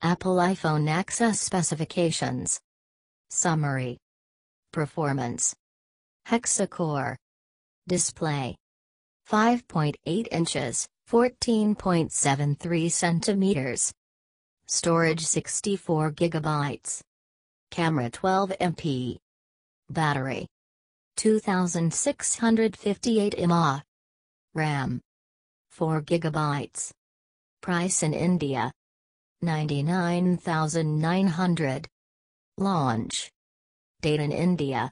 Apple iPhone XS specifications. Summary. Performance. Hexacore. Display. 5.8 inches, 14.73 centimeters. Storage 64 gigabytes. Camera 12 MP. Battery. 2658 mAh. RAM. 4 gigabytes. Price in India. 99,900. Launch. Date in India.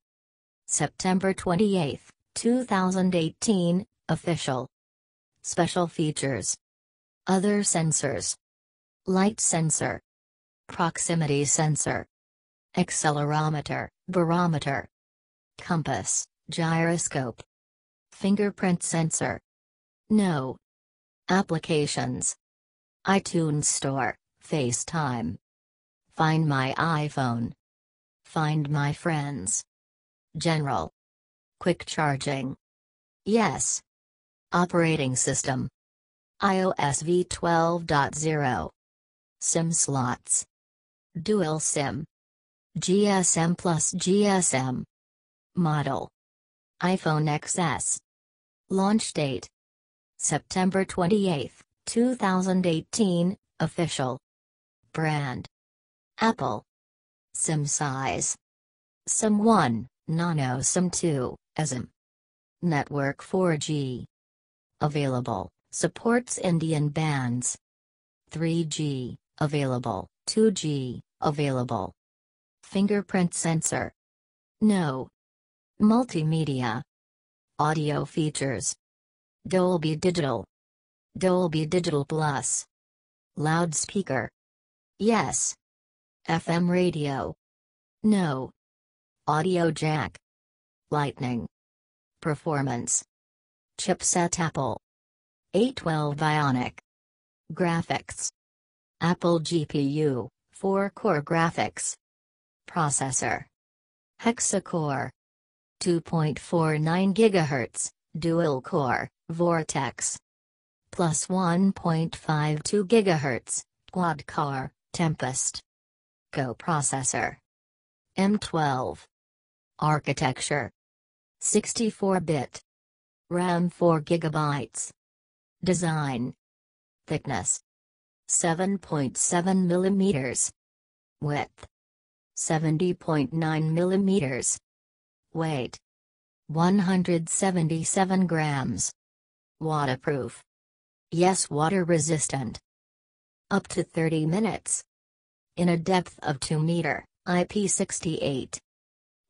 September 28, 2018, official. Special features. Other sensors. Light sensor. Proximity sensor. Accelerometer, barometer. Compass, gyroscope. Fingerprint sensor. No. Applications. iTunes Store, FaceTime. Find my iPhone. Find my friends. General. Quick charging. Yes. Operating system. iOS v12.0. SIM slots. Dual SIM. GSM plus GSM. Model. iPhone XS. Launch date. September 28, 2018, official. Brand. Apple. SIM size. SIM 1, Nano SIM 2, eSIM. Network 4G. Available, supports Indian bands. 3G, available, 2G, available. Fingerprint sensor. No. Multimedia. Audio features. Dolby Digital. Dolby Digital Plus. Loudspeaker. Yes. FM radio. No. Audio jack. Lightning. Performance. Chipset Apple. A12 Bionic. Graphics. Apple GPU, 4 core graphics. Processor. Hexacore. 2.49 GHz, dual core, Vortex. Plus 1.52 GHz, quad core, Tempest. Coprocessor. M12. Architecture. 64-bit. RAM 4 GB. Design. Thickness. 7.7 mm. Width. 70.9 mm. Weight. 177 grams. Waterproof. Yes water resistant. Up to 30 minutes. In a depth of 2 meter, IP68.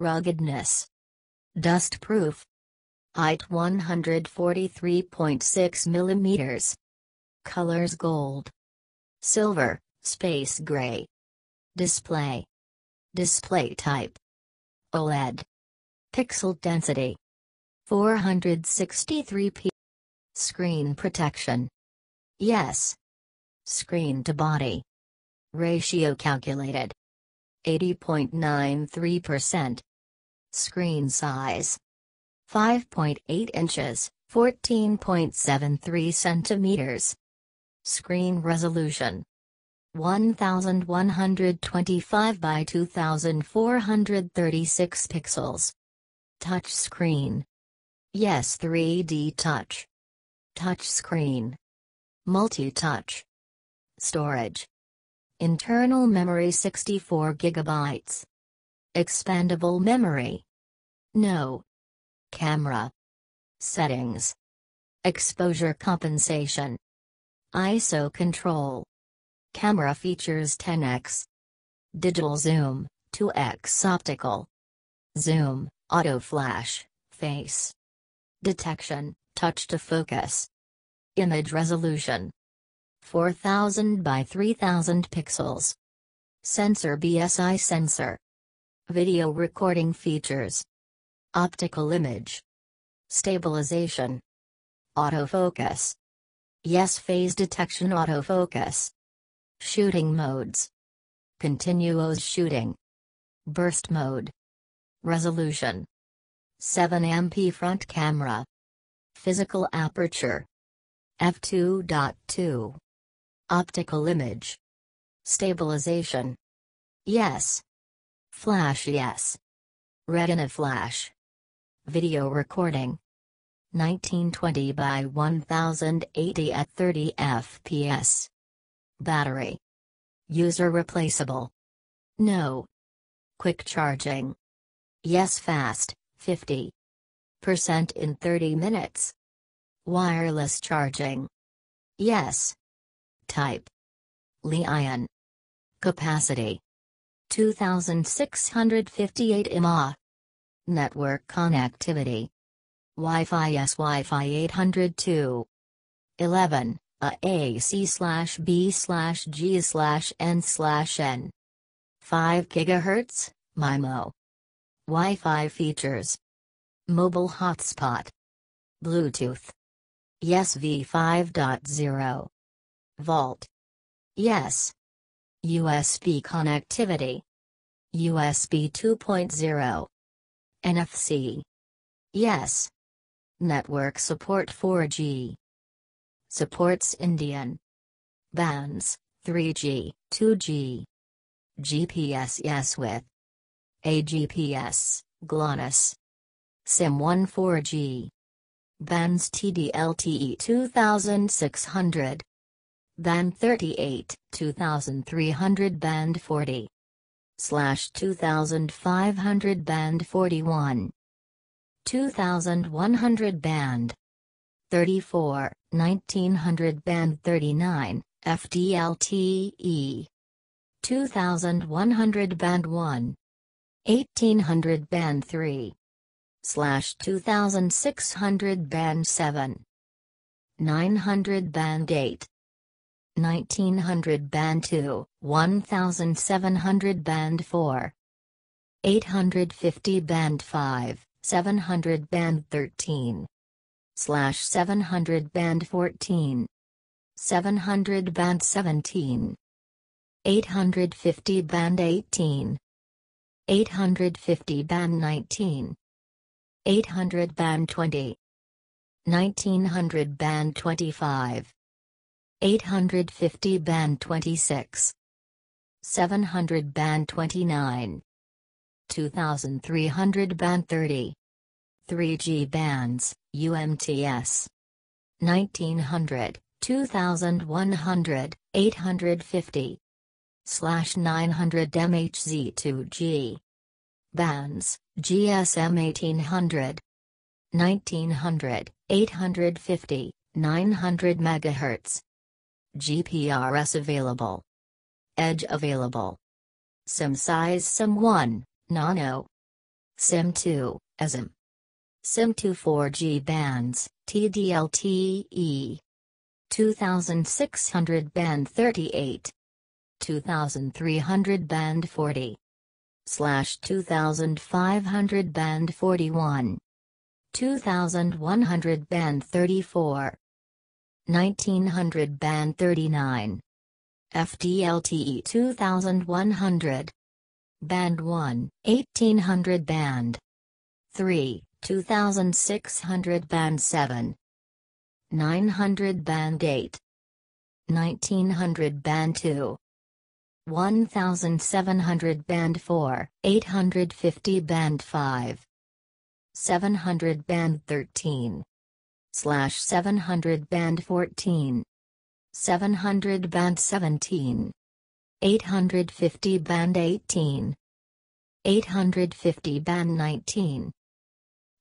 Ruggedness. Dust proof. Height 143.6 millimeters. Colors gold. Silver, space gray. Display. Display type. OLED. Pixel density. 463p. Screen protection. Yes. Screen to body. Ratio calculated. 80.93%. Screen size. 5.8 inches, 14.73 centimeters. Screen resolution. 1125 by 2436 pixels. Touch screen. Yes 3D touch. Touch screen. Multi-touch. Storage. Internal memory 64 gigabytes. Expandable memory. No. Camera. Settings. Exposure compensation. ISO control. Camera features 10x. Digital zoom, 2x optical. Zoom, auto flash, face. Detection, touch to focus. Image resolution. 4000 by 3000 pixels. Sensor BSI sensor. Video recording features. Optical image. Stabilization. Autofocus. Yes phase detection autofocus. Shooting modes. Continuous shooting. Burst mode. Resolution. 7 MP front camera. Physical aperture. f2.2. Optical image. Stabilization. Yes. Flash yes. Retina flash. Video recording. 1920 by 1080 at 30 fps. Battery. User replaceable. No. Quick charging. Yes fast, 50% in 30 minutes. Wireless charging. Yes. Type. Li-ion. Capacity. 2658 mAh. Network connectivity. Wi-Fi S Wi-Fi 802. 11. A AC slash B slash G slash N slash N. 5 GHz, MIMO. Wi-Fi features. Mobile hotspot. Bluetooth. Yes v5.0. VoLTE. Yes. USB connectivity. USB 2.0. NFC. Yes. Network support 4G. Supports Indian bands 3G, 2G. GPS yes with AGPS, GLONASS. SIM1 4G. Bands TD-LTE 2600. Band 38, 2300 Band 40. Slash 2500 Band 41. 2100 Band. 34, 1900 Band 39, FDLTE. 2100 Band 1. 1800 Band 3 slash 2600 band 7 900 band 8 1900 band 2 1700 band 4 850 band 5 700 band 13 slash 700 band 14 700 band 17 850 band 18 850 band 19 800 band 20 1900 band 25 850 band 26 700 band 29 2300 band 30 3G bands UMTS 1900 2100 850 slash 900 MHz2G bands GSM 1800, 1900, 850, 900 MHz. GPRS available. Edge available. SIM size SIM1, Nano. SIM2, eSIM. SIM2 4G bands, TD-LTE. 2600 band 38. 2300 band 40 slash 2500 band 41 2100 band 34 1900 band 39 FDLTE 2100 band 1 1800 band. 3 2600 band 7 900 band 8 1900 band 2 1700 band 4, 850 band 5, 700 band 13, slash 700 band 14, 700 band 17, 850 band 18, 850 band 19,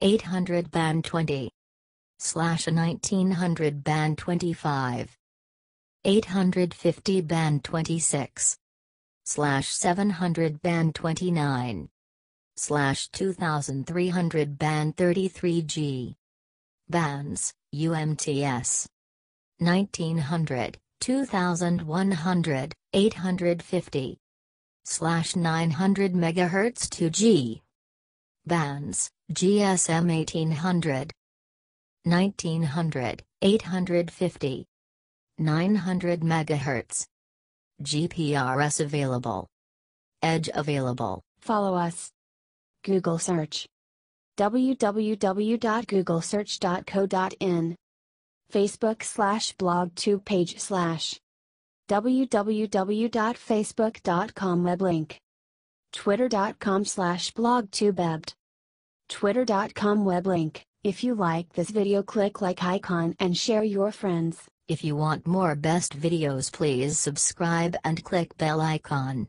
800 band 20, slash 1900 band 25, 850 band 26 slash 700 band 29 slash 2300 band 33G bands UMTS 1900 2100 850 slash 900 MHz 2G bands GSM 1800 1900 850 900 megahertz GPRS available. Edge available. Follow us. Google search. www.googlesearch.co.in. Facebook slash BlogTubePage slash. www.facebook.com weblink. Twitter.com slash BlogTubeBT. Twitter.com weblink. If you like this video click like icon and share your friends. If you want more best videos please subscribe and click bell icon.